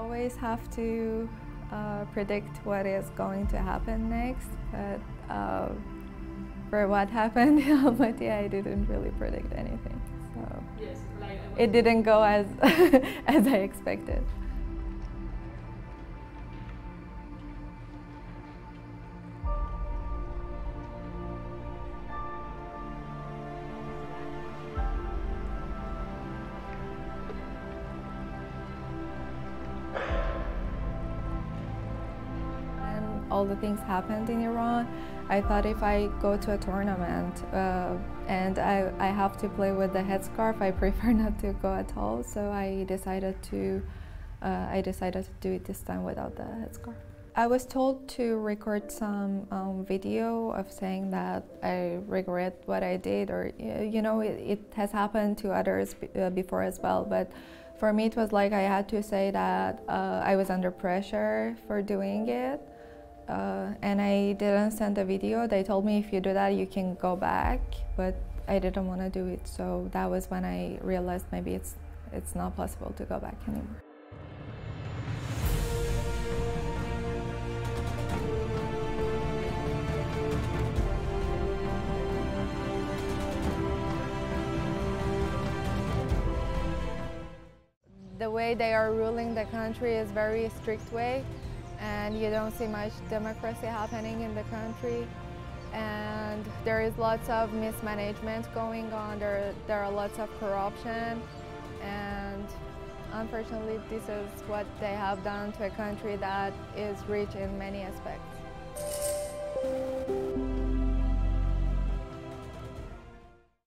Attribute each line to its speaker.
Speaker 1: always have to uh, predict what is going to happen next, but uh, for what happened in Almaty, I didn't really predict anything. So
Speaker 2: Yes, like
Speaker 1: it didn't go as as I expected. All the things happened in Iran, I thought if I go to a tournament uh, and I, I have to play with the headscarf, I prefer not to go at all. So I decided to uh, I decided to do it this time without the headscarf. I was told to record some um, video of saying that I regret what I did, or you know, it, it has happened to others uh, before as well. But for me, it was like I had to say that uh, I was under pressure for doing it, uh, and I didn't send the video. They told me if you do that, you can go back, but I didn't want to do it. So that was when I realized maybe it's it's not possible to go back anymore. The way they are ruling the country is very strict way, and you don't see much democracy happening in the country. And there is lots of mismanagement going on. There, there are lots of corruption, and unfortunately, this is what they have done to a country that is rich in many aspects.